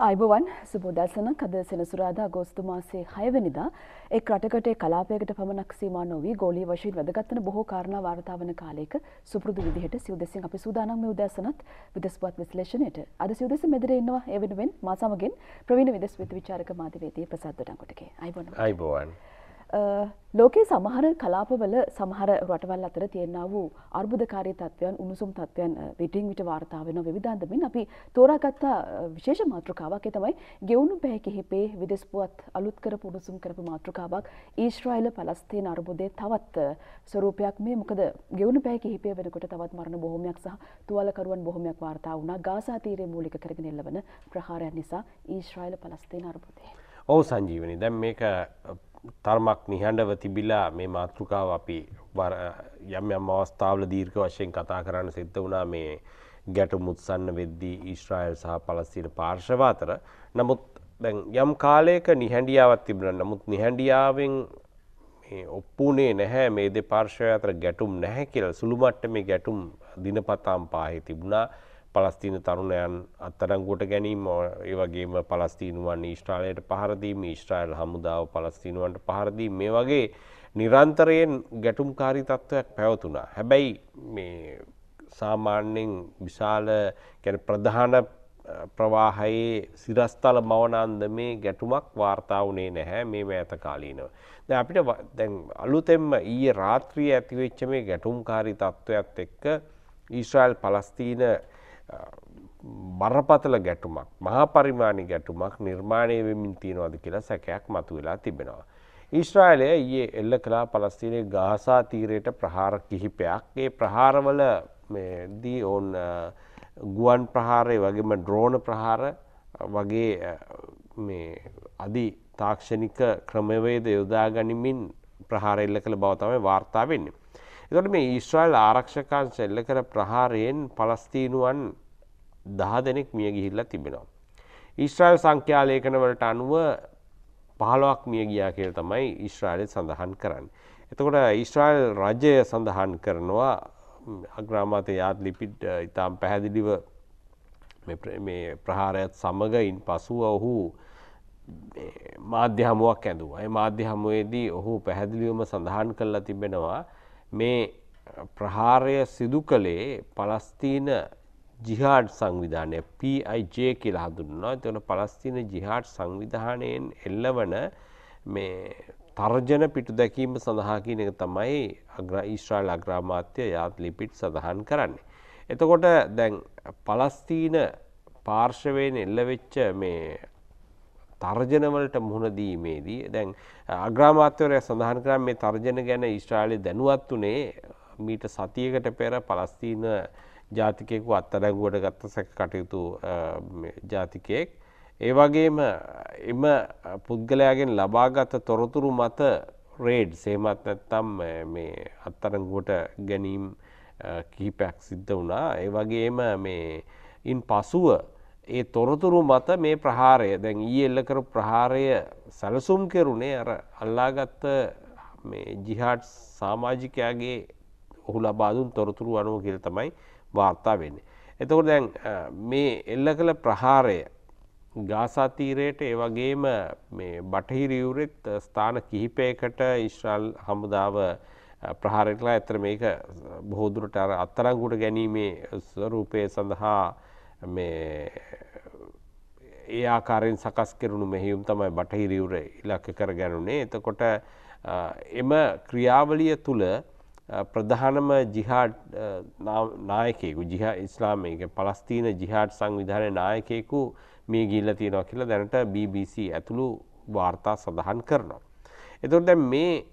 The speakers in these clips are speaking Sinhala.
අයිබවන් සුබෝදැසනක් අද සෙනසුරාදා අගෝස්තු මාසේ හයවැනිදා එක් රටකට කලාපයකට පමණක් සීමා නොවී ගෝලී වශයෙන් වැදගත්වන බොහෝ කාරණා වාර්තා වන කාලයක සුපුරුදු විදිහට සිව්දෙසින් අපි සූදානම් මේ උදෑසනත් විදෙස්පුවත් විශ්ලේෂණයට. අද සිව්දෙස මෙදිරේ ඉන්නවා ඒ වෙනුවෙන් මා සමගින් ප්‍රවීණ විදෙස් විචාරක මාධ්‍යවේදී ප්‍රසාද් දොඩංගොටගේ අයිබෝන් අයිබෝවන්. ලෝකයේ සමහර කලාපවල සමහර රටවල් අතර තියෙනා වූ අර්බුදකාරී තත්ත්වයන් උණුසුම් තත්ත්වයන් විටින් විට වාර්තා වෙන විවිධාන්දමින් අපි තෝරාගත්ත විශේෂ මාතෘකාවක්. ඒ තමයි ගෙවුණු පැය කිහිපේ විදෙස් පුවත් අලුත් කරපු උණුසුම් කරපු මාතෘකාවක් ඊශ්‍රායල පලස්තීන අර්බුදයේ තවත් ස්වරූපයක්. මේ මොකද ගෙවුණු පැය කිහිපය වෙනකොට තවත් මරණ බොහොමයක් සහ තුවාලකරුවන් බොහොමයක් වාර්තා වුණා. ගාසා තීරය මූලික කරගෙන එල්ලවන ප්‍රහාරයන් නිසා ඊශ්‍රායල පලස්තීන අර්බුදය. ඔවු සංජීවනි. දැන් මේක තරමක් නිහඬව තිබිලා මේ මාතෘකාව අපි යම් යම් අවස්ථාවල දීර්ඝ වශයෙන් කතා කරන්න සිද්ධ වුණා මේ ගැටුම් උත්සන්න වෙද්දී ඊශ්‍රායල් සහ පලස්තීන පාර්ශව අතර. නමුත් දැන් යම් කාලයක නිහඬියාවක් තිබුණා. නමුත් නිහඬියාවෙන් මේ ඔප්පුනේ නැහැ මේ දෙපාර්ශවය අතර ගැටුම් නැහැ කියලා සුළු මට්ටමේ ගැටුම් දිනපතාම් පාහේ තිබුණා. පලස්තීන තරුණයන් අත්තරංගුවට ගැනීම ඒ වගේම පලස්තීනුවන් ඊශ්‍රාලයට පහරදීම ඊශ්‍රායල් හමුදාව පලස්තීනුවන්ට පහරදීම මේ වගේ නිරන්තරයෙන් ගැටුම්කාරී තත්ත්වයක් පැවතුනා. හැබැයි මේ සාමාන්‍යයෙන් විශාල ගැන ප්‍රධාන ප්‍රවාහයේ සිරස්තල මවනන්ද මේ ගැටුමක් වාර්තා වනේ නැහැ මේ මෑත කාලීනව. ද අපිට දැන් අලුතෙම්ම ඊය රාත්‍රිය ඇතිවෙච්ච මේ ගැටුම්කාරී තත්ත්වයක් එක්ක ඊශ්‍රයිල් පලස්තීන බරපතල ගැටුමක් මහා පරිමාණි ගැටුමක් නිර්මාණය වෙමින් තියෙනවාද කියලා සැකයක් මතු වෙලා තිබෙනවා. ඊශ්‍රායිලය ඊයේ එල්ල කලා පලස්තිනය ගාසා තීරයට ප්‍රහාර කිහිපයක් ඒ ප්‍රහාරවල දී ඔවුන් ගුවන් ප්‍රහාරය වගේම ඩ්‍රෝණ ප්‍රහාර වගේ අධි තාක්ෂණික ක්‍රමවේද යොදා ගනිමින් ප්‍රහාර එල්ල කළ බව තමයි වාර්තා වෙන්නේ. එතකොට මේ ඊශ්‍රායල් ආරක්ෂකයන් එල්ල කර ප්‍රහාරයෙන් පලස්තීනුවන් දහ දෙනෙක් මිය ගිහිල්ලා තිබෙනවා. ඊශ්‍රායල් සංඛ්‍යාලේඛන වලට අනුව 15ක් මිය ගියා කියලා තමයි ඊශ්‍රායලය සඳහන් කරන්නේ. එතකොට ඊශ්‍රායල් රජය සඳහන් කරනවා අග්‍රාමාත්‍ය යාත් ලිපිඩ් ඉතාම පැහැදිලිව මේ ප්‍රහාරයත් සමගයින් පසුව ඔහු මාධ්‍ය හමුවක් ඇඳුවා. ඒ මාධ්‍ය හමුවේදී ඔහු පැහැදිලිවම සඳහන් කරලා තිබෙනවා මේ ප්‍රහාරය සිදු කළේ පලස්තීන ජිහාඩ් සංවිධානය PIJ කියලා හඳුන්වනවා. එතකොට පලස්තීන ජිහාඩ් සංවිධානයෙන් එල්ලවන මේ තර්ජන පිටු දැකීම සඳහා කියන එක තමයි අග්‍ර ඊශ්‍රායල් අග්‍රාමාත්‍ය යාත් ලිපිට් සඳහන් කරන්නේ. එතකොට දැන් පලස්තීන පාර්ශවයෙන් එල්ලවෙච්ච මේ තර්ජනවලට මුහුණ දීමේදී දැන් අග්‍රාමාත්‍යවරය සඳහන් කරා මේ තර්ජන ගැන ඊශ්‍රායලය දැනුවත් වනේ මීට සතියකට පෙර පලස්තීන ජාතිකයෙකු අත්අඩංගුවට ගත්ත සැක කටයුතු ජාතිකයෙක්. ඒ වගේම එම පුද්ගලයාගෙන් ලබාගත තොරතුරු මත රේඩ් සේමත් නැත්තම් මේ අත්අඩංගුවට ගැනීම් කිහිපයක් සිද්ධ වුණා. ඒ වගේම මේ ඉන් පසුව ඒ තොරතුරු මත මේ ප්‍රහාරය දැන් ඊ එල්ල කර ප්‍රහාරය සැලසුම් කෙරුණේ අර අල්ලාගත්ත මේ ජිහාට් සාමාජිකයාගේ ඔහු ලබාදුන් තොරතුරු අනුව කියල තමයි වාර්තා වෙන්නේ. එතකොට දැන් මේ එල්ල කළ ප්‍රහාරය ගාසාතීරයට ඒ වගේම මේ බටහිරිවුරෙත් ස්ථාන කිහිපයකට ඉශ්‍රල් හමුදාව ප්‍රහාරටලා ඇතර මේක බොහෝදුරට අර අත්තරංගුට ගැනීමේ ස්වරූපය සඳහා මේ ඒ ආකාරයෙන් සකස් කෙරුණු මෙහියුම් තමයි බටහිරිවුර ඉලක්ක කර ගැනුනේ එතකොට එම ක්‍රියාවලිය තුළ ප්‍රධානම ජිහාඩ් නායකෙකු ජිහ ඉස්ලාමයක පලස්තීන ජිහාඩ් සංවිධානය නායකයෙකු මේ ගිල්ල තියෙනවා කියලා දැනට BBC ඇතුළු වාර්තා සඳහන් කරනවා. එතුට දැන් මේ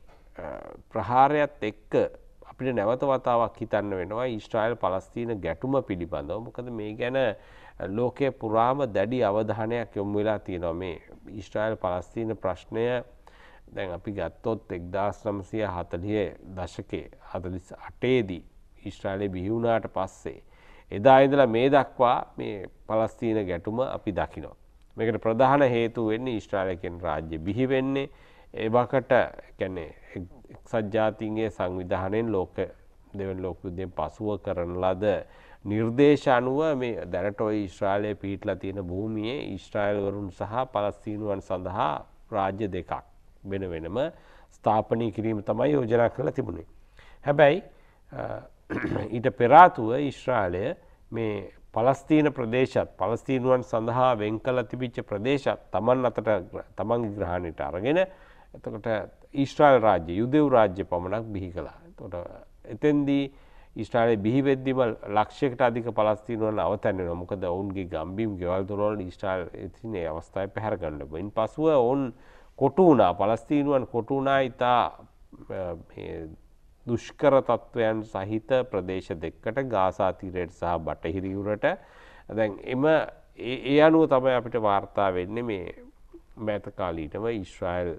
ප්‍රහාරයත් එක්ක අපිට නැවත වතාවක් හිතන්න වෙනවා ඊස්ට්‍රයිල් පලස්තීන ගැටුම පිළිබඳව මොකද මේ ගැන ලෝකය පුරාම දැඩි අවධානයක් යොමු වෙලා තියෙනවා මේ ඊස්ට්‍රයිල් පලස්තීන ප්‍රශ්නය දැන් අපි ගත්තොත් එක්දස් නම්සය හතලිය දශකේ හතලිස් අටේදී ඊශ්‍රාලය බිහිවුණාට පස්සේ. එදා ඉඳලා මේ දක්වා මේ පලස්තීන ගැටුම අපි දකිනවා. මේකට ප්‍රධාන හේතු වෙන්නේ ඊශ්‍රාලයකෙන් රාජ්‍ය බිහිවෙන්නේ ඒවකට කැනේ එක්සත් ජාතින්ගේ සංවිධානයෙන් ලෝක දෙවන් ලෝක යුද්ධයෙන් පසුව කරන ලද නිර්දේශ අනුව මේ දැනට ඔය ඊශ්‍රායලය පිහිටලා තියෙන භූමියේ ඊශ්‍රායල්වරුන් සහ පලස්තීනුවන් සඳහා රාජ්‍ය දෙකක් වෙන වෙනම ස්ථාපනය කිරීම තමයි යෝජනා කරලා තිබුණේ. හැබැයි ඊට පෙරාතුව ඊශ්‍රාලය මේ පලස්තීන ප්‍රදේශත් පලස්තීනුවන් සඳහා වෙන් කල තිබිච්ච ප්‍රදේශත් තමන් අතට තමන්ගේ ග්‍රහණයට අරගෙන එතකොට ඊශ්‍රාල් රාජ්‍ය යුදෙව් රාජ්‍ය පමණක් බිහි කලා තොට එතෙන්දී ඊස්ට්‍රාලේ බිහිවෙද්දිම ලක්ෂයකට අධික පලස්තිීනුවන් අවතැන්නෙන මොකද ඔවුන්ගේ ගම්බිම් ගෙවල් තුරවල් ඊස්ටාල් තිනේ අවස්ථාව පැහැරගන්නට ඉන් පසුව ඔවුන් කොටු වුණා. පලස්තීනුවන් කොටු වුණා ඉතා දුෂ්කර තත්ත්වයන් සහිත ප්‍රදේශ දෙක්කට ගාසාතීරයට සහ බටහිරිවුරට. දැන් එම ඒ අනුව තමයි අපිට වාර්තා වෙන්න මේ මෑතකාලීටම ඊශ්‍රයිල්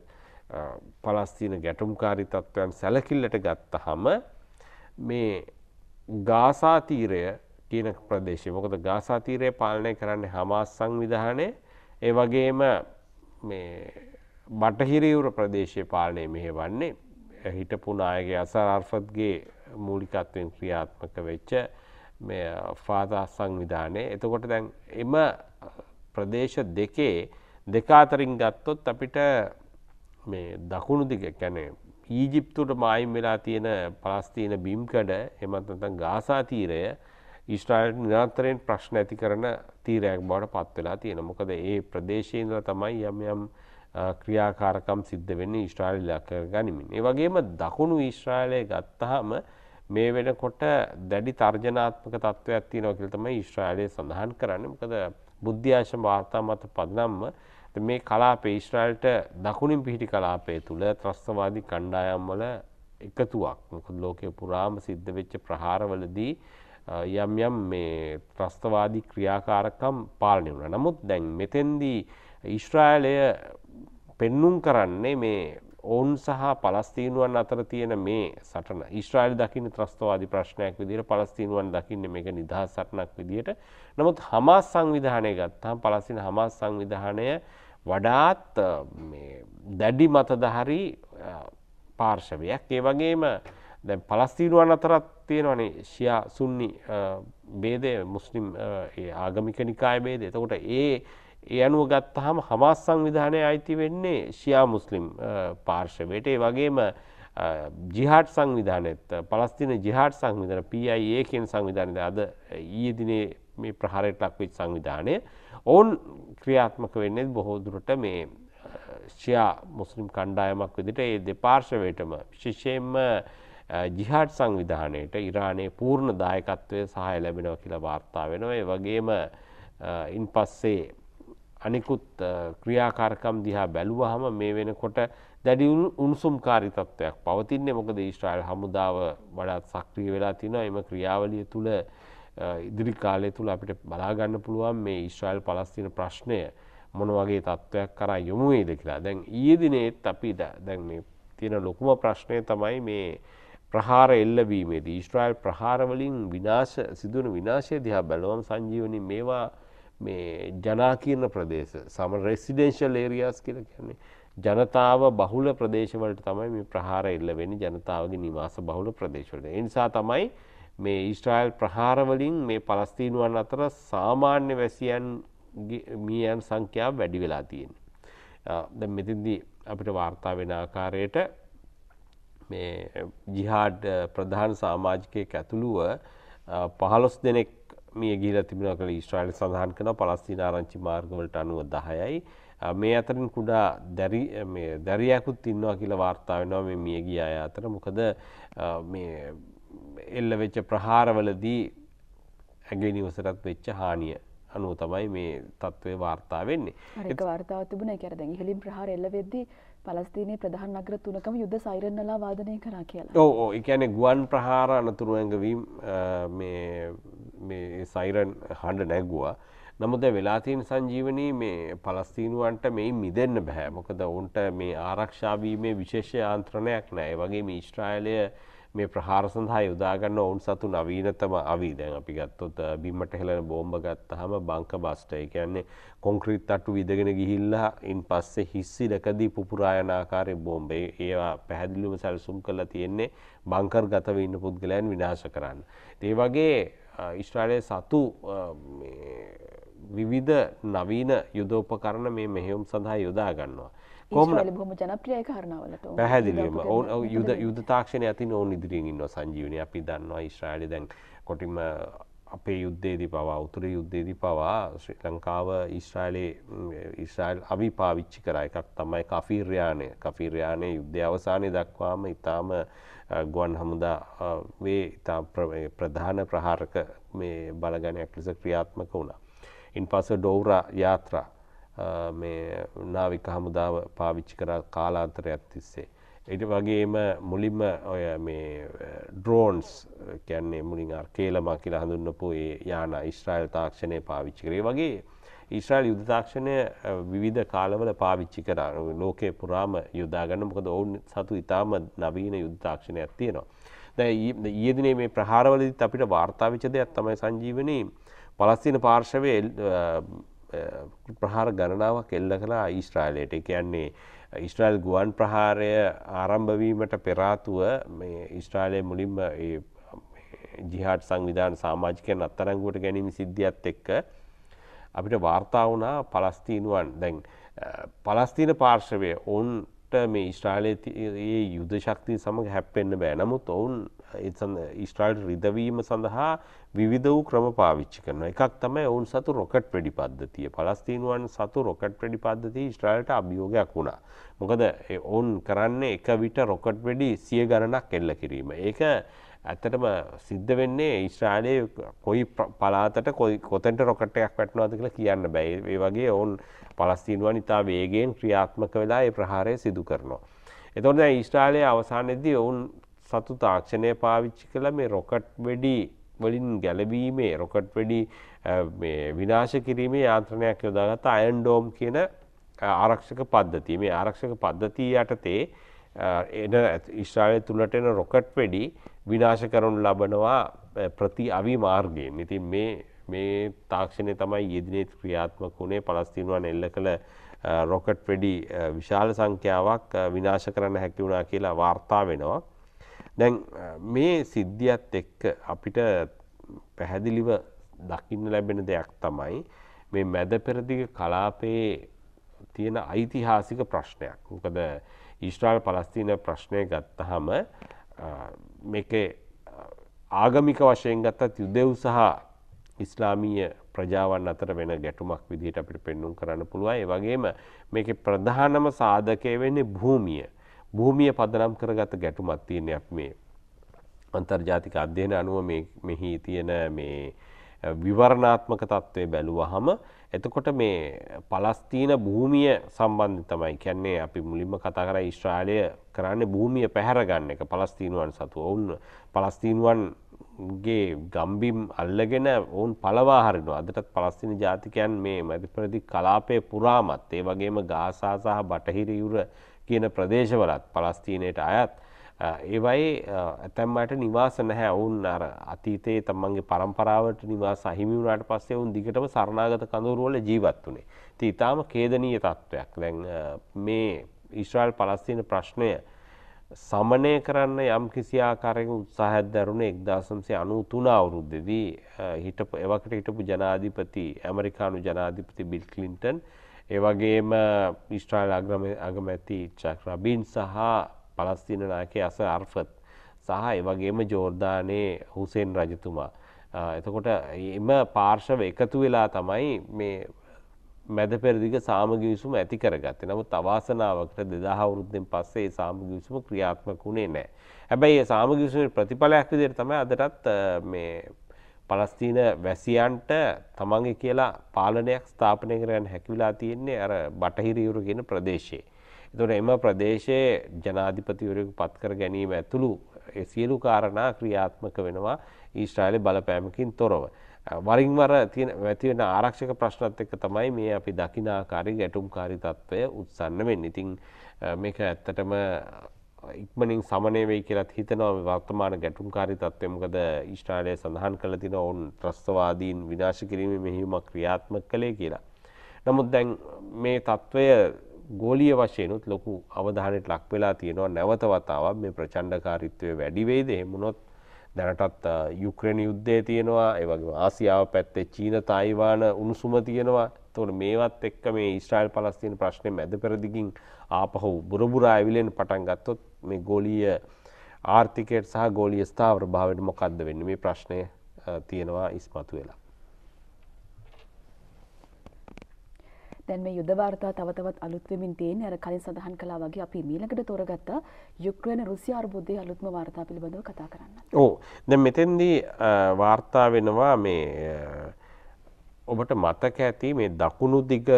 පලස්තිීන ගැටුම්කාරි තත්ත්වයන් සැලකිල්ලට ගත්ත හම මේ ගාසාතීරය කියන ප්‍රදේශය මොකද ගාසාතීරය පාලනය කරන්න හමාස් සංවිධානය. ඒ වගේම මේ බටහිරවුර ප්‍රදේශය පාලනය මෙහෙ වන්නේ හිටපු නායගේ අසරර්ෆත්ගේ මූලිකත්වෙන් ක්‍රියාත්මක වෙච්ච ෆාදා සංවිධානය එතකොට දැන් එම ප්‍රදේශ දෙකේ දෙකාතරින් ගත්තොත් අපිට මේ දකුණු දිග කැනේ ඊජිප්තුට මායිම් වෙලා තියෙන පලස්තිීන බිම්කඩ එමත්නතන් ගාසා තීරය ඉස්ට්‍රයිල් නිරන්තරයෙන් ප්‍රශ්න ඇති කරන තීරයක් බවට පත් වෙලා තියෙන මොකද ඒ ප්‍රදේශයඉදල තමයි යම් යම් ක්‍රියාකාරකම් සිද්ධ වෙන්න ඉස්ට්‍රයිල් ලක ගනිමින්. ඒ වගේම දකුණු ඊශ්‍රායිලය ගත්තහම මේ වෙනකොට දැඩි තර්ජනාත්මක තත්ත්වයක් තියෙනවා කියලා තමයි ඊශ්‍රායලය සඳහන් කරන්නේ. මොකද බුද්ධ්‍යාශම වාර්තා මත පදනම්ම මේ කලාපේ ඊශ්‍රායලට දකුණින් පිහිටි කලාපය තුළ ත්‍රස්තවාදී කණ්ඩායම්වල එකතුවක් මොකද ලෝකය පුරාම සිද්ධ වෙච්ච ප්‍රහාරවලදී යම් යම් මේ ත්‍රස්තවාදී ක්‍රියාකාරකම් පාලනය වුණ. නමුත් දැන් මෙතෙන්දී ඊශ්‍රායලය පෙන්නුම් කරන්නේ මේ ඔවුන් සහ පලස්තීනුවන් අතර තියෙන මේ සටන. ඊශ්‍රයිල් දකින්න ත්‍රස්තවාදි ප්‍රශ්නයක් විදිහට පලස්තීනුවන් දකින්නේ මේක නිදහස් සටනක් විදිහට. නමුත් හමාස් සංවිධානය ගත්තාම පලස්තීන හමාස් සංවිධානය වඩාත් දැඩි මතදහරි පාර්ශවයක්. ඒ වගේම දැන් පලස්තීනුවන් අතරත් තියෙනවනේ ශියා සුන්නි බේදය මුස්ලිම් ආගමික නිකාය බේද එතකොට ඒ ඒ අනුව ගත්තහම හමස් සංවිධානය අයිති වෙන්නේ ශියා මුස්ලිම් පාර්ශවයට. ඒ වගේම ජිහාට් සංවිධානයත් පලස්තින ජිහාට් සංවිධන පඒ කියෙන් සංවිධානද අද ඊය දිනේ මේ ප්‍රහාරයට ලක්වෙච් සංවිධානය. ඔවුන් ක්‍රියාත්මක වෙන්නේ බොහෝදුරට මේ ශයා මුස්ලිම් කණ්ඩායමක් විදිට ඒ දෙපාර්ශවයටම විශෂයෙන්ම ජිහාට් සංවිධානයට ඉරානයේ පූර්ණ දායකත්වය සහය ලැබෙනව කියලා වාර්තා වෙනවා. ඒ වගේම ඉන් පස්සේ අනිකුත් ක්‍රියාකාරකම් දිහා බැලුවහම මේ වෙනකොට දැඩි උණුසුම්කාරි තත්ත්වයක් පවතින්නේ. මොකද ඊශ්‍රායල් හමුදාව වඩාත් සක්‍රිය වෙලා තිනවා. එම ක්‍රියාවලිය තුළ ඉදිරි කාලය තුළ අපිට බලාගන්න පුළුවන් මේ ඊශ්‍රයිල් පලස්තින ප්‍රශ්නය මොන වගේ තත්ත්වයක් කරා යොමුවේද කියලා. දැන් ඊදිනේත් අපි දැන් මේ තියෙන ලොකුම ප්‍රශ්නය තමයි මේ ප්‍රහාර එල්ලවීමේදී. ඊශ්‍රයිල් ප්‍රහාරවලින් විනාශ සිදුවන විනාශය දිහා බැලුවම් සංජීවනි මේවා මේ ජනාකීර්ණ ප්‍රදේශ සම රෙසිඩෙන්ශල් ඒරියස් කියල කියන්නේ ජනතාව බහුල ප්‍රදේශවලට තමයි මේ ප්‍රහාර එල්ල වෙනි ජනතාවගේ නිවාස බහුල ප්‍රදේශවලට. එනිසා තමයි මේ ඊස්ට්‍රයිල් ප්‍රහාරවලින් මේ පලස්තීනුවන් අතර සාමාන්‍ය වැසියන් මියන් සංඛ්‍යාව වැඩි වෙලා තියෙන. ද මෙතින්දී අපිට වාර්තා වෙන ආකාරයට මේ ජිහාඩ් ප්‍රධාන සාමාජිකයක් ඇතුළුව පහළොස් දෙනෙක් මිය ගීල තිබෙන කළ ඊස්ට්‍රයිල් සඳහන් කන පලස්තින ආරංචි මාර්ගවලට අනුව දහයයි. මේ අතරින් කුඩා දැරියකුත් ඉන්නවා කියල වාර්තා වෙනවා මේ මියගිය අය අතර මොකද එල්ල වෙච්ච ප්‍රහාරවලදී ඇගේ නිවසටත් වෙච්ච හානිය අනුව තමයි මේ තත්ත්වය වාර්තා වෙන්නේ. ඒක වාර්තාව තිබුණ. කැරද ඉහලින් ප්‍රහාර එල්ල වෙද්දී පලස්තිනය ප්‍රධාන නගර තුනකම යුද්ධ සයිරන්නලා වාදනය කරා කියලා. ඕ එකැනෙ ගුවන් ප්‍රහාර අනතුරුවඇඟවීම් මේ සයිරන් හඬ නැග්ගවා නමුද වෙලාතිීන් සංජීවනී මේ පලස්තීනුවන්ට මේ මිදන්න බැහැ මොකද ඔවුන්ට මේ ආරක්ෂාවීමේ විශේෂ ආන්ත්‍රණයක් නෑ. වගේ මේ ඊශ්ට්‍රයිලය මේ ප්‍රහාර සඳහා යුදාගන්න ඔවුන් සතු නවීනතම අවී දැන් අපි ගත්තොත් බිම්මට හෙලන බෝම්බ ගත්තහම බංක බස්ට කියන්නේ කොංක්‍රීත් අට්ටු විදගෙන ගිහිල්ලා ඉන් පස්සේ හිස්සිලකදී පුපුරායනාකාරය බෝම්බේ ඒවා පැහැදිලිම සැල්සුම් කළ තියෙන්නේ බංකර් ගතව ඉන්න පුද්ගලයන් විනාශ කරන්න. ඒ වගේ ඉස්ට්‍රාලය සතු විවිධ නවීන යුදෝපකරණ මේ මෙහෙයුම් සඳහා යොදා ගන්නවා. කොම බොහම ජනප්‍රියය කාරණාවලට පැහැදිලිවම. ඔවු යුද යුද තාක්ෂණය ඇති ඔවුන් ඉදිරියෙන් ඉන්න සංජීවනය අපි දන්නවා ඉස්්‍රාලි දැන් කොටිම අපේ යුද්ධේදී පවා උතුර යුද්ධේදී පවා ශ්‍රී ලංකාව ඉස්්‍රායිලේ ඉස්්‍රයිල් අවි පාවිච්චි කර. එකක් තමයි කෆීර්යානය කෆීර්යානය යුද්ධ අවසානය දක්වාම ඉතාම ගුවන් හමුදා වේ ඉතා ප්‍රධාන ප්‍රහාරක මේ බලගනයක් ලෙස ක්‍රියාත්මක වුණා. ඉන් පස ඩෝවරා යාත්‍රා මේ නාවික හමුදාව පාවිච්චි කර කාලාන්තරයක් තිස්සේ. එට වගේම මුලින්ම ඔය මේ ඩ්‍රෝන්ස් කැන්නේ මුලින් අර්කේලමක් කියලා හඳුන්නපු ඒ යාන ඉස්්‍රයිල් තාක්ෂණය පාවිච්චි කරේ වගේ ඉස්්‍රයිල් යුද්ධ තාක්ෂණය විවිධ කාලවල පාවිච්චි කර ලෝකය පුරාම යුදාගන්න මොකද ඔවුන් සතු ඉතාම නවීන යුද්ධ තාක්ෂණයක් තියෙනවා. දැ ඊයදිනේ මේ ප්‍රහාරවලදිත් අපිට වාර්තාවිච දෙයක් තමයි සංජීවනී පලස්තින පාර්ශවය ප්‍රහාර ගණනාවක් එල්ල කලා ඊස්ට්‍රයිලයට කියන්නේ ඉස්ට්‍රයිල් ගුවන් ප්‍රහාරය ආරම්භවීමට පෙරාතුව මේ ඉස්ට්‍රාලය මුලින්ම ජිහාට සංවිධාන සාමාජිකයන් අත්තරංගුවට ගැනීම සිද්ධියත් එක්ක අපිට වාර්තා වුණා පලස්තීනුවන්. දැන් පලස්තිීන පාර්ශවය ඔවුන්ට මේ ඉස්ට්‍රාලයේ යුද ශක්තිය සමඟ හැප්පෙන්න්න බෑ. නමුත් ඔවුන් ඉස්ට්‍රයිල් රිදවීම සඳහා විවිධ වූ ක්‍රම පාවිච්චි කරන එකක් තමයි ඔවුන් සතු රොකට් වැඩි පද්ධතිය. පලස්තීනුවන් සතු රොකට් වැඩි පද්ධති ස්ට්‍රයිල්ට අභියෝගයක් වුණා. මොකද ඔවුන් කරන්නේ එක විට රොකට් වැඩි සිය ගණනක් එල්ල කිරීම. ඒක ඇත්තටම සිද්ධ වෙන්නේ ඉස්්‍රාලය කොයි පලාතට කොයි කොතැන්ට රොකටයක් පැටනවාද කියලා කියන්න බැයි ඒ වගේ ඔවුන් පලස්තීනුවන් ඉතා වේගෙන් ක්‍රියාත්මක වෙලා ඒ ප්‍රහාරය සිදු කරනවා. එතොට ඉස්ට්‍රාලය අවසානයේදී ඔවුන් සතු තාක්ෂණය පාවිච්චි කළ මේ රොකට් වෙඩි වලින් ගැලවීමේ රොකට් වෙඩි විනාශ කිරීමේ යාන්ත්‍රණයක් යොදාගත අයන්ඩෝම් කියන ආරක්ෂක පද්ධතිය. මේ ආරක්ෂක පද්ධතිය යටතේ එන ඉස්්‍රාලය තුළට එන රොකට් වෙඩි විනාශ කරනු ලබනවා ප්‍රති අවි මාර්ගයෙන් ඉතින් මේ මේ තාක්ෂණය තමයි යෙදිනෙත් ක්‍රියාත්මක වුණේ. පලස්තිීනුවන් එල්ල කළ රොකට් වෙඩි විශාල සංඛ්‍යාවක් විනාශ කරන්න හැකි වුණා කියලා වාර්තා වෙනවා. දැන් මේ සිද්ධියත් එක්ක අපිට පැහැදිලිව දකින්න ලැබෙන දෙයක් තමයි මේ මැද පෙරදිග කලාපයේ තියෙන ඓතිහාසික ප්‍රශ්නයක්. මොකද ඊස්ට්‍රාල් පලස්තින ප්‍රශ්නය ගත්තහම මේක ආගමික වශයෙන් ගත්තත් යුදෙව් සහ ඉස්ලාමීය ප්‍රජාවන් අතර වෙන ගැටුමක් විදිහට අපිට පෙන්නුම් කරන්න පුළුවන්. ඒ වගේම මේකේ ප්‍රධානම සාධකය වෙන්නේ භූමිය. භූමිය පදනම් කරගත ගැටුමක් තියෙන අප මේ අන්තර්ජාතික අධ්‍යයන අනුව මෙහි තියෙන මේ විවරණාත්මක තත්ත්වය බැලුවහම එතකොට මේ පලස්තීන භූමිය සම්බන්ධ තමයි. කැන්නේ අපි මුලින්ම කතා කර ඉස්ට්‍රාලය කරන්න භූමිය පැහැරගන්න එක පලස්තීනුවන් සතු ඔවුන් පලස්තීනුවන්ගේ ගම්බිම් අල්ලගෙන ඔවුන් පලවාහරනවා අදටත් පලස්තින ජාතිකයන් මේ මැතිපරදි කලාපය පුරාමත්. ඒ වගේම ගාසා සහ බටහිරයුර කියන ප්‍රදේශවලත් පලස්තීනයට අයත් ඒවයි ඇතැම්මට නිවාස නැහැ. ඔවුන් අර අතීතයේ තමන්ගේ පරම්පරාවට නිවාස අහිමිවුණට පස්සේ ඔවුන් දිගටම සරණාගත කඳවරුවල ජීවත් වනේ ති ඉතාම කේදනීය තත්ත්වයක් දැන් මේ ඉස්්‍රයිල් පලස්තින ප්‍රශ්නය සමනය කරන්න යම් කිසි ආකාරයක උත්සාහත් දරුණ එක්දාසම්සේ අනු තුන අවුරුද්දදී හිට එවකට හිටපු ජනාධිපති ඇමරිකානු ජනාධිපති බිල් කලින්ටන් ඒවගේම ඉස්ට්‍රයිල් අග්‍රම අගමැති චක්‍රබීන් සහ පලස්තින නායක අස අර්ෆත් සහ එවගේම ජෝර්ධානයේ හුසෙන් රජතුමා. එතකොට එම පාර්ශව එකතු වෙලා තමයි මේ මැද පෙරදිග සාමගිවිසුම ඇති කරගත්ත නමුත් අවාසනාවකට දෙදාහවුරුද්දෙන් පස්සේ සාමගිවිසුම ක්‍රියාත්මක වුණේ නෑ. හැබැයි සාමගිවිසුම ප්‍රතිඵලයක් විදිහට තමයි අදටත් මේ පලස්තීන වැසියන්ට තමන්ගේ කියලා පාලනයක් ස්ථාපනය කරගන්න හැකිවිලා තියෙන්නේ අර බටහිරියුරු කියන ප්‍රදේශයේ. එතොට එම ප්‍රදේශයේ ජනාධිපතිවරයකු පත්කර ගැනීම ඇතුළු සියලු කාරණා ක්‍රියාත්මක වෙනවා ඊස්ට්‍රයිලි බලපෑමකින් තොරව. වරින්වර ඇතිවෙන ආරක්ෂක ප්‍රශ්නත් එක්ක තමයි මේ අපි දකිනාකාරි ගැටුම්කාරි තත්ත්වය උත්සන්න වෙන්න ඉතිං මේක ඇත්තටම ඉක්මනින් සමනය වෙයි කියලත් හිතනවා වර්තමාන ගැටුම්කාරි තත්වයමකද ඉස්ට්‍රාලය සඳහන් කළ තින ඔවුන් ත්‍රස්තවාදීන් විනාශ කිරීම මෙහිමක් ක්‍රියාත්මක කළේ කියලා. නමුත් දැන් මේ තත්ත්වය ගෝලිය වශයනුත් ලොකු අවධානයට ලක් වෙලා තියෙනවා. නැවතවතාවක් මේ ප්‍රචණ්ඩකාරිත්වය වැඩිවේද හෙමුණොත් දැනටත් යුක්‍රණ යුද්ධය තියෙනවා. ඒවගේ ආසියාව පැත්තේ චීන තයිවාන උණුසුම තියෙනවා. තොට මේවත් එක්ක මේ ඉස්ට්‍රයිල් පලස්තින ප්‍රශ්නය මැද පෙරදිගින් ආපහු බුරබුරා ඇවිලෙන් පටන් ගත්තොත් මේ ගෝලීය ආර්ථිකයට සහ ගෝලිය ස්ථාවර භාවට මොකක්ද වෙන්න මේ ප්‍රශ්නය තියෙනවා ඉස්මතු වෙලා. දැන් මේ යුද වාර්තා තව තවත් අලුත් වෙමින් තියෙන අර කලින් සඳහන් කළා වගේ අපි මීළඟට තෝරගත්ත යුක්‍රේන රුසියා අර්බුදයේ අලුත්ම වාර්තා පිළිබඳව කතා කරන්න. ඔව්. දැන් මෙතෙන්දී වාර්තා වෙනවා මේ ඔබට මතක ඇති මේ දකුණු දිග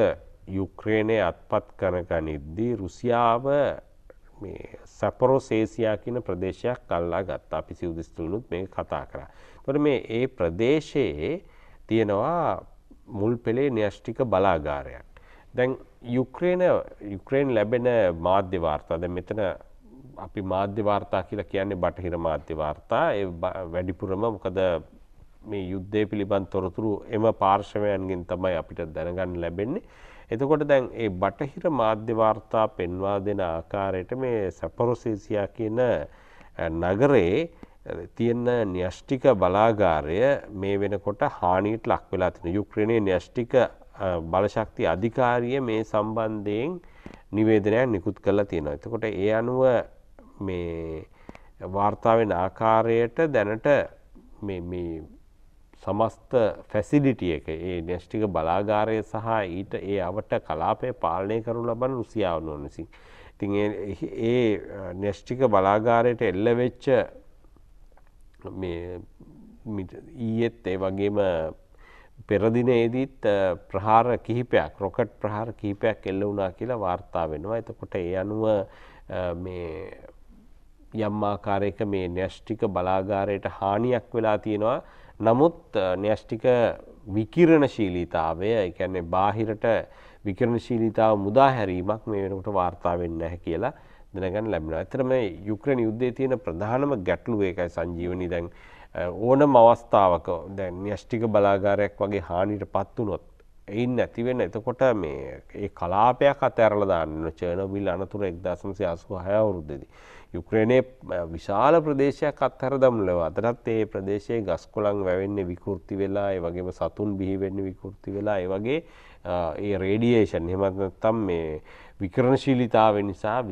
යුක්‍රේනය අත්පත් කරගනිද්දී රුසියාව මේ සැපරෝසේසියා කියන ප්‍රදේශයක් අල්ලා ගත්තා අපි සිව්දිස්තුලනුත් මේ කතා කරා. තොට මේ ඒ ප්‍රදේශයේ තියෙනවා මුල් පෙළේ න්‍යෂ්ටික බලාගාරයක්. දැන් යුක්‍රේන යුක්‍රේන් ලැබෙන මාධ්‍ය වාර්තා දැන් මෙතන අපි මාධ්‍ය වාර්තා කියලා කියන්නේ බටහිර මාධ්‍ය වාර්තා ඒ වැඩිපුරම මොකද මේ යුද්ධය පිළිබඳ තොරතුරු එම පාර්ශවයන්ගෙන් තමයි අපිට දැනගන්න ලැබෙන්නේ. එතකොට දැන් ඒ බටහිර මාධ්‍ය වාර්තා පෙන්වා දෙන ආකාරයට මේ සැපරොසේසියා කියන නගරේ තියෙන න්‍යෂ්ටික බලාගාරය මේ වෙනකොට හානියට ලක් වෙලා තියෙන යුක්‍රේනයේ න්‍යෂ්ටික බලශක්ති අධිකාරිය මේ සම්බන්ධයෙන් නිවේදනයක් නිකුත් කරලා තියෙනවා. එතකොට ඒ අනුව මේ වාර්තා වෙන ආකාරයට දැනට මේ මේ සමස්ත ෆැසිලිටිය එක ඒ න්‍යෂ්ටික බලාගාරය සහ ඊට ඒ අවට කලාපය පාලනය කරු ලබන රුසියාව නොනසි. ඉතින් ඒ න්‍යෂ්ටික බලාගාරයට එල්ල වෙච්ච ඊයේත් ඒ වගේම පෙරදිනේදීත් ප්‍රහාර කිහිපයක් රොකට් ප්‍රහාර කිහිපයක් එල්ල වුණා කියලා වාර්තා වෙනවා. එතකොට ඒ අනුව මේ යම් ආකාරයක මේ න්‍යෂ්ටික බලාගාරයට හානියක් වෙලා තියෙනවා. නමුත් න්‍යෂ්ටික විකිරණශීලීතාවය ඒ කියන්නේ බාහිරට විකිරණශීලීතාව මුදා හැරීමක් මේ වෙනකොට වාර්තා වෙන්නේ නැහැ කියලා දැනගන්න ලැබෙනවා. ඇත්තටම යුක්‍රේන යුද්ධයේ තියෙන ප්‍රධානම ගැටලුව ඒකයි සංජීවනි දැන් ඕනම අවස්ථාවක දැන් න්‍යෂ්ටික බලාගාරයක් වගේ හානිට පත් වුණොත් එයින් නැතිවෙන එතකොට මේ ඒ කලාපයක් අතඇරලා දාන්න චර්නොබිල් අනතුර 1986 අවුරුද්දේදී යුක්‍රේනයේ විශාල ප්‍රදේශයක් අත්හැර දමලව අදටත් ඒ ප්‍රදේශයේ ගස් කොළන් වැවෙන්නේ විකෘති වෙලා ඒ වගේම සතුන් බිහි වෙන්නේ විකෘති වෙලා ඒ වගේ ඒ රේඩියේෂන් එහෙමත් නැත්නම් මේ විකරණශීලීතාවය නිසා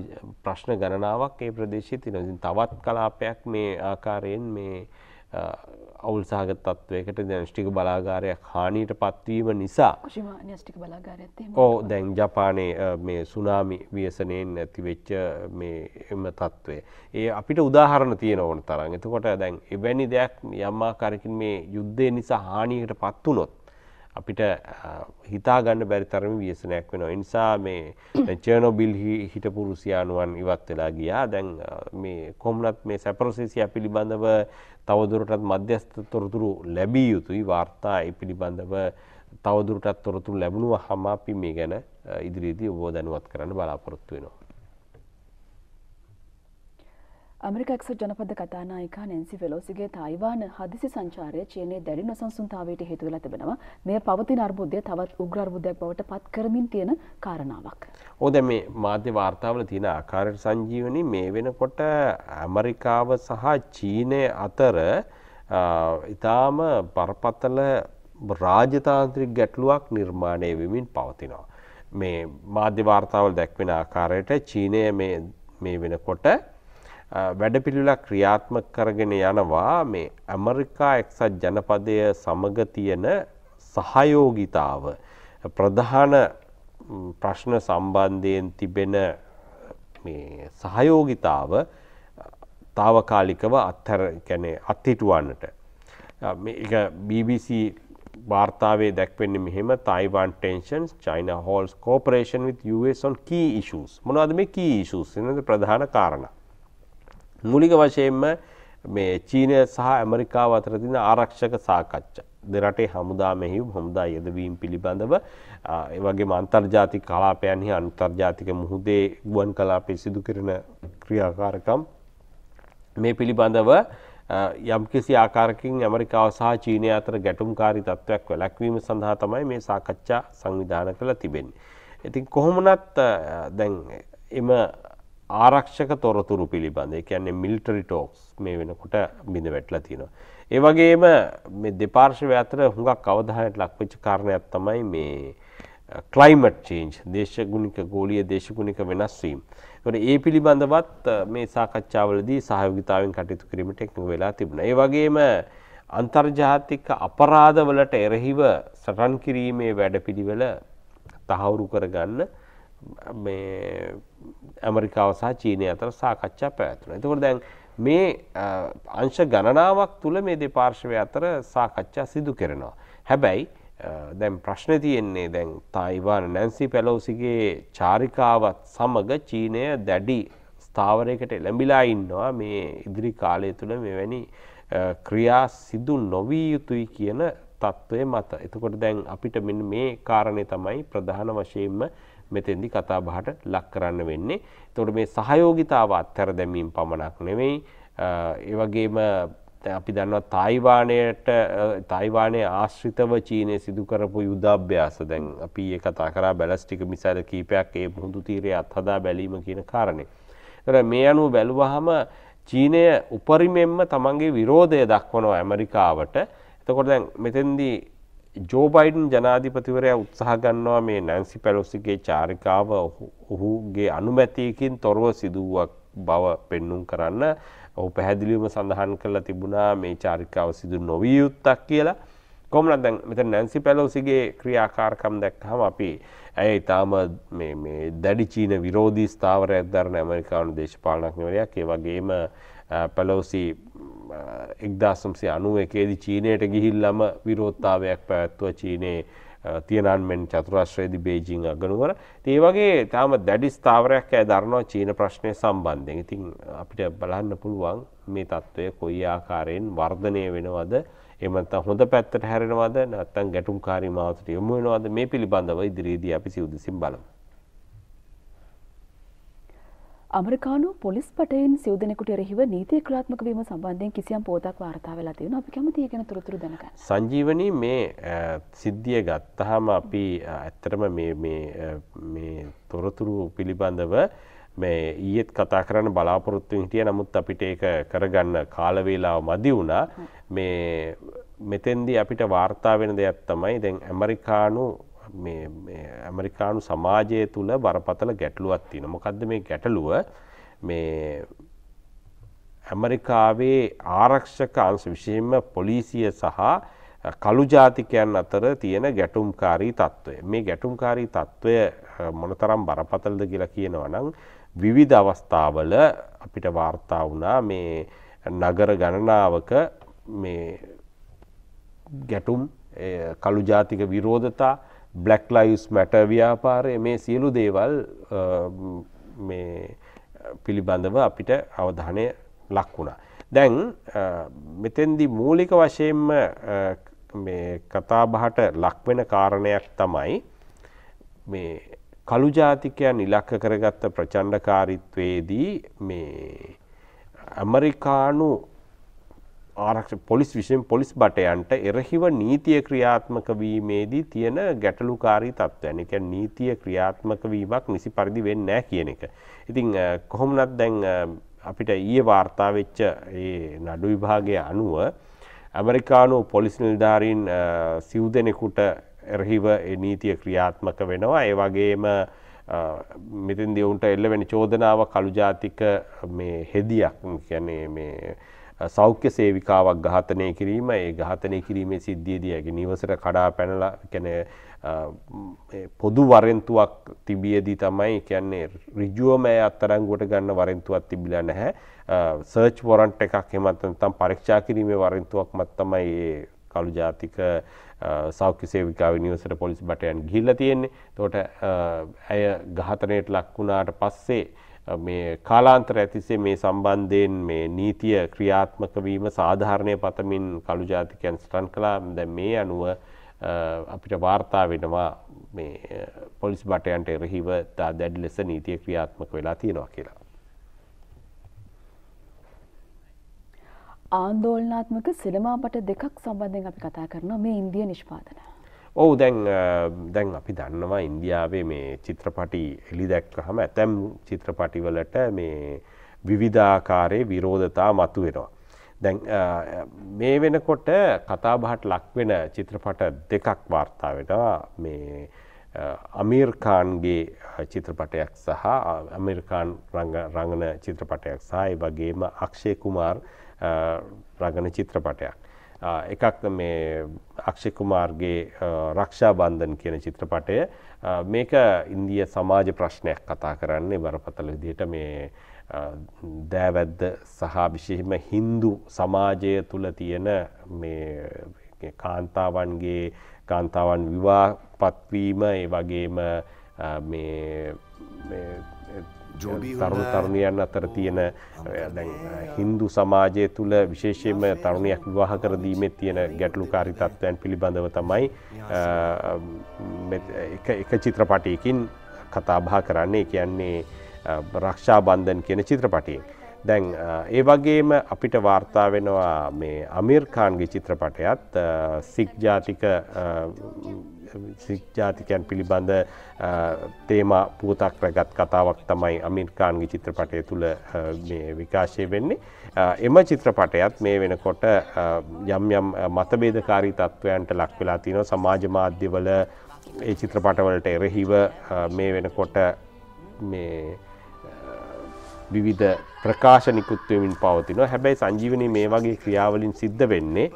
ප්‍රශ්න ගණනාවක් ඒ ප්‍රදේශයේ තියෙනවා. තවත් කලාපයක් මේ ආකාරයෙන් මේ අවුල් සහගත තත්වයකට න්‍යෂ්ටික බලාගාරයක් හානියට පත්වීම නිසා ඕ දැන් ජපානයේ මේ සුනාමි ව්‍යසනයෙන් ඇතිවෙච්ච එම තත්ත්වය. ඒ අපිට උදාහරණ තියෙන ඕන තරම්. එතකොට දැන් එවැනි දෙයක් යම්මාකාරකින් මේ යුද්ධය නිසා හානියකට පත් වුණොත් අපිට හිතා ගන්න බැරි තරම ව්‍යසනයක් වෙනවා. නිසා මේ චර්නොබිල් හිටපු රුසියානුවන් ඉවත් වෙලා ගියා. දැන් මේ කොහොමනත් මේ සැපරොසේසියා පිළිබඳව තවදුරටත් මධ්‍යස්ථ තොරතුරු ලැබිය යුතුයි. වාර්තා ඒ පිළිබඳව තවදුරටත් තොරතුරු ලැබුණාම අපි මේ ගැන ඉදිරියේදී ඔබව දැනුවත් කරන්න බලාපොරොත්තු වෙනවා. ඇමරික එක්සත් ජනපද කතානායිකා නැන්සි ෆෙලෝසිගේ තයිවාන හදිසි සංචාරය චීනයේ දැඩි නොසන්සුන්තාවයට හේතු වෙලා තිබෙනවා. මෙය පවතින අර්බුදය තවත් උග්‍ර අර්බුදයක් බවට පත් කරමින් තියෙන කාරණාවක්. ඕ දැන් මේ මාධ්‍ය වාර්තාවල තියෙන ආකාරයට සංජීවනි මේ වෙනකොට ඇමරිකාව සහ චීනය අතර ඊටාම බරපතල රාජතාන්ත්‍රික ගැටලුවක් නිර්මාණය වෙමින් පවතිනවා. මේ මාධ්‍ය වාර්තාවල දැක්වෙන ආකාරයට චීනය මේ වෙනකොට වැඩපිළිවෙලක් ක්‍රියාත්මක කරගෙන යනවා මේ ඇමරිකා එක්සත් ජනපදය සමග තියෙන සහයෝගිතාව. ප්‍රධාන ප්‍රශ්න සම්බන්ධයෙන් තිබෙන සහයෝගිතාව තාවකාලිකව අත්හැර කැනේ අත්හිටුවන්නට. BBC වාර්තාවේ දැක්වෙන්නේ මෙහෙම Taiwan tensions China holds cooperation with US on key issues. මොනවද මේ key issues? එනද ප්‍රධාන කාරණා. මුලික වශයෙන්ම මේ චීනය සහ ඇමරිකාව අතර තින ආරක්ෂක සාකච්ඡා දෙරටේ හමුදා මෙහිව් හමුදා යෙදවීම් පිළිබඳව ඒවගේ අන්තර්ජාතික කලාපයන්හි අන්තර්ජාතික මුහුදේ ගුවන් කලාපේ සිදු කරන ක්‍රියාකාරකම් මේ පිළිබඳව යම්කිසි ආකාරකින් ඇමරිකාව සහ චීනය අතර ගැටුම්කාරී තත්ත්වයක් වැළැක්වීම සඳහා තමයි මේ සාකච්ඡා සංවිධාන කළ තිබෙන්නේ. ඉතින් කොහොමනත් දැන් එම ආරක්ෂක තොරතුරු පිළිබඳ ඒ කියන්නේ මිලිටරි ටෝක්ස් මේ වෙනකොට බිඳ වැටලා තියෙනවා. ඒ වගේම මේ දෙපාර්ශ්වය අතර හුඟක් අවධානයට ලක්වෙච්ච කාරණයක් තමයි මේ ක්ලයිමට් චේන්ජ් දේශගුණික ගෝලිය දේශගුණික වෙනස් වීම. ඒකට ඒ පිළිබඳවත් මේ සාකච්ඡාවලදී සහයෝගිතාවෙන් කටයුතු කිරීමට එකඟ වෙලා තිබුණා. ඒ වගේම අන්තර්ජාතික අපරාධවලට එරෙහිව සටන් කිරීමේ වැඩපිළිවෙල තහවුරු කරගන්න මේ ඇමරිකාව සහ චීනය අතර සාකච්ඡා පැවැත්වුණා. එතකොට දැන් මේ අංශ ගණනාවක් තුල මේ දෙපාර්ශ්වය අතර සාකච්ඡා සිදු කරනවා. හැබැයි දැන් ප්‍රශ්නේ තියෙන්නේ දැන් තායිවාන නැන්සි පැලෝසිගේ චාරිකාවත් සමග චීනය දැඩි ස්ථාවරයකට එළඹිලා ඉන්නවා මේ ඉදිරි කාලය තුල මෙවැනි ක්‍රියා සිදු නොවිය යුතුයි කියන තත්ත්වය මත. එතකොට දැන් අපිට මෙන්න මේ කාරණේ තමයි ප්‍රධාන වශයෙන්ම මෙතෙන්දි කතා බහට ලක් කරන්න වෙන්නේ. එතකොට මේ සහයෝගිතාව අත්හැර දැමීම පමණක් නෙවෙයි ඒ වගේම අපි දන්නවා තායිවානයට තායිවානයේ ආශ්‍රිතව චීනය සිදු කරපු යුද්ධාභ්‍යාස දැන් අපි ඒ කතා කරා බැලස්ටික් මිසයිල් කීපයක් ඒ මුහුදු තීරයේ අත්හදා බැලීම කියන කාරණේ. ඒතර මේ අනුව බැලුවහම චීනය උපරිමෙන්ම තමන්ගේ විරෝධය දක්වනවා ඇමරිකාවට. එතකොට දැන් මෙතෙන්දී ජෝ බයිඩන් ජනාධිපතිවරයා උත්සාහ ගන්නවා මේ නැන්සි පැලොසිගේ චාරිකාව ඔහුගේ අනුමැතියකින් තොරව සිදුවක් බව පෙන්නුම් කරන්න. ඔහු පැහැදිලිවම සඳහන් කරලා තිබුණා මේ චාරිකාව සිදු නොවිය යුත්තක් කියලා. කොහොමද දැන් මෙතන නැන්සි පැලොසිගේ ක්‍රියාකාරකම් දැක්කහම අපි ඇය ඊටාම මේ මේ දැඩි චීන විරෝධී ස්ථාවරයක් දරන ඇමරිකානු දේශපාලනඥවරයෙක්. ඒ වගේම පැලොසි එක්දාසම්සේ අනුව එකේදි චීනයට ගිහිල්ලම විරෝත්තාවයක් පැවැත්තුව චීනයේ තියනන්මෙන් චතුරශ්‍රයේදි බේජිං අගනුවර. ඒ වගේ තාම දැඩි ස්ථාවරයක් ඇය දරනවා චීන ප්‍රශ්නය සම්බන්ධයෙන්. ඉතින් අපිට බලන්න පුළුවන් මේ තත්ත්වය කොයි ආකාරයෙන් වර්ධනය වෙනවද? එමන්ත හොඳ පැත්තට හැරෙනවද? නැත්තම් ගැටුම්කාරී මාවතට යොමු වෙනවද? මේ පිළිබඳව ඉදිරියේදී අපි සිව්දසින් බලමු. අමරිකානු පොලිස් පටයෙන් සිව් දෙනෙකුට එරෙහිව නීතිය ක්‍රියාත්මක වීම සම්බන්ධයෙන් කිසියම් පොතක් වාර්තා වෙලා තියෙනවා. අපි කැමති ගැන තොරතුරු දැනගන්න. සංජීවනී මේ සිද්ධිය ගත්තාම අපි ඇත්තටම මේ තොරතුරු පිළිබඳව මේ ඊයේත් කතා කරන්න බලාපොරොත්තු හිටිය නමුත් අපිට ඒක කරගන්න කාල වේලාව මදි වුණා. මේ මෙතෙන්දී අපිට වාර්තා වෙන දෙයක් තමයි දැන් ඇමරිකානු ඇමරිකානු සමාජය තුළ බරපතල ගැටලුවක් තියෙන මොකක්ද මේ ගැටලුව? මේ ඇමරිකාවේ ආරක්ෂක අංශ විශයෙන්ම පොලිසිය සහ කළු ජාතිකයන් අතර තියෙන ගැටුම්කාරී තත්ත්වය. මේ ගැටුම්කාරී තත්ත්වය මොනතරම් බරපතලද කියලා කියනවා නම් විවිධ අවස්ථාවල අපිට වාර්තා වුණා මේ නගර ගණනාවක මේ ගැටුම් කළු ජාතික විරෝධතා බ්ලක් ලයිස් මැට ව්‍යාපාරය මේ සියලු දේවල් මේ පිළිබඳව අපිට අවධානය ලක් වුණා. දැන් මෙතෙන්දි මූලික වශයෙන්ම මේ කතාබහට ලක්වෙන කාරණයක් තමයි මේ කළු ජාතිකයන් ඉලක්ක කරගත්ත ප්‍රචණ්ඩකාරීත්වයේදී මේ ඇමරිකානු ආරක්ෂ පොලිස් විෂයෙන් පොලිස් බටයන්ට එරහිව නීතිය ක්‍රියාත්මක වීමේදී තියෙන ගැටලුකාරී තත්ත්වයන් එක නීතිය ක්‍රියාත්මක වීමක් නිසි පරිදි වෙන්නේ නැහැ කියන එක. ඉතින් කොහොමනත් දැන් අපිට ඊයේ වාර්තා වෙච්ච ඒ නඩු විභාගයේ අනුව ඇමරිකානු පොලිස් නිලධාරීන් සිව් දෙනෙකුට එරහිව ඒ නීතිය ක්‍රියාත්මක වෙනවා. ඒ වගේම මෙතෙන්දී උන්ට එල්ල වෙන චෝදනාව කළු ජාතික මේ හෙදියක් කියන්නේ මේ සෞඛ්‍ය සේවිකාවක් ඝාතනය කිරීම ඒ ඝාතනය කිරීමේ සිද්ධියදී ඇගේ නිවසට කඩා පැනලා කියන්නේ පොදු වරෙන්තුවක් තිබියදී තමයි කියන්නේ ඍජුවම ඒ අත්අඩංගුවට ගන්න වරෙන්තුවක් තිබිලා නැහැ. සර්ච් වොරන්ට් එකක් එහෙමත් නැත්නම් පරීක්ෂා කිරීමේ වරෙන්තුවක් මත තමයි ඒ කළු ජාතික සෞඛ්‍ය සේවිකාවේ නිවසට පොලිස් බටයන් ගිහිල්ලා තියෙන්නේ. එතකොට ඇය ඝාතනයට ලක් වුණාට පස්සේ මේ කාලාන්තර ඇතිසේ මේ සම්බන්ධයෙන් මේ නීතිය ක්‍රියාත්මක වීම සාධාරණය පතමින් කළු ජාතිකයන් සටන් කළා දැන් මේ අනුව අපිට වාර්තා වෙනවා මේ පොලිස් බටයන්ට එරෙහිව තා දැඩි ලෙස නීතිය ක්‍රියාත්මක වෙලා තියෙනවා කියලා. ආන්දෝලනාත්මක සිනමාපට දෙකක් සම්බන්ධයෙන් අපි කතා කරනවා මේ ඉන්දිය නිෂ්පාදන. ඔවු දැන් දැන් අපි දන්නවා ඉන්දියාවේ මේ චිත්‍රපටි එලි දැක්කහම ඇතැම් චිත්‍රපටිවලට මේ විවිධාකාරයේ විරෝධතා මතු වෙනවා. දැන් මේ වෙනකොට කතාබහට ලක්වෙන චිත්‍රපට දෙකක් වාර්තා වෙනවා මේ අමීර්කාන්ගේ චිත්‍රපටයක් සහ අමරිකාන් රඟන චිත්‍රපටයක් සහ ඒ වගේම අක්ෂය කුමාර් රඟන චිත්‍රපටයක්. එකක් මේ අක්ෂය කුමාර්ගේ රක්ෂා බන්ධන් කියන චිත්‍රපටය. මේක ඉන්දිය සමාජ ප්‍රශ්නයක් කතා කරන්නේ බරපතල විදිහට මේ දෑවැද්ද සහ විශේෂම හින්දු සමාජය තුළ තියෙන මේ කාන්තාවන්ගේ කාන්තාවන් විවා පත්වීම ඒ වගේම තරුණ තරුණයන් අතර තියෙන හින්දු සමාජය තුළ විශේෂයෙන්ම තරුණයක් විවාහ කර දීමේ තියෙන ගැටලුකාරී තත්ත්වයන් පිළිබඳව තමයි එක චිත්‍රපටයකින් කතාබහ කරන්නේ. කියන්නේ රක්ෂා බන්ධන් කියන චිත්‍රපටයෙන්. දැන් ඒ වගේම අපිට වාර්තා වෙනවා මේ අමීර්කාන්ගේ චිත්‍රපටයත් සික් ජාතික සික් ජාතිකයන් පිළිබඳ තේම පුවතක් රැගත් කතාවක් තමයි අමීර්කාන්ගේ චිත්‍රපටය තුළ මේ විකාශය වෙන්නේ. එම චිත්‍රපටයත් මේ වෙනකොට යම් යම් මතබේදකාරී තත්ත්වයන්ට ලක් වෙලා තියෙනවා සමාජ මාධ්‍යවල ඒ චිත්‍රපටවලට එරෙහිව මේ වෙනකොට මේ විවිධ ප්‍රකාශනිකුත්වමින් පවතින හැබැයි සංජීවනී මේ වගේ ක්‍රියාවලින් සිද්ධ වෙන්නේ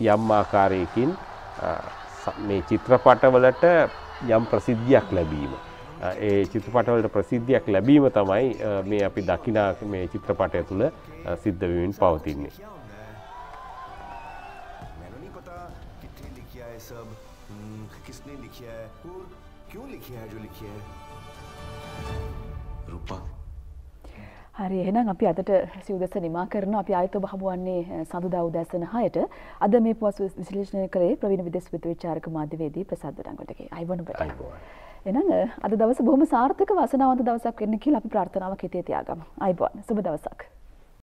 යම් ආකාරයකින් මේ චිත්‍රපටවලට යම් ප්‍රසිද්ධියක් ලැබීම. ඒ චිත්‍රපටවලට ප්‍රසිද්ධියක් ලැබීම තමයි මේ අපි දකිනා මේ චිත්‍රපටය තුළ සිද්ධවමින් පවතින්නේ. किसने लिखा है और क्यों लिखा है जो लिखा है හරි එහෙනම් අපි අදට සිව්දස නිමා කරන අපි ආයත බහමුවන්නේ සඳුදා උදැසන 6ට අද මේ පුවස් විශ්ලේෂණය කරේ ප්‍රවීණ විදේශ විද්‍යා විචාරක මාධ්‍යවේදී ප්‍රසාද් වඩංගොඩගේ අයිබෝන ඔබට එහෙනම් අද දවස බොහොම සාර්ථක වාසනාවන්ත දවසක් වෙන්න කියලා අපි ප්‍රාර්ථනාවක් හිතේ තියාගමු. අයිබෝන් සුබ දවසක්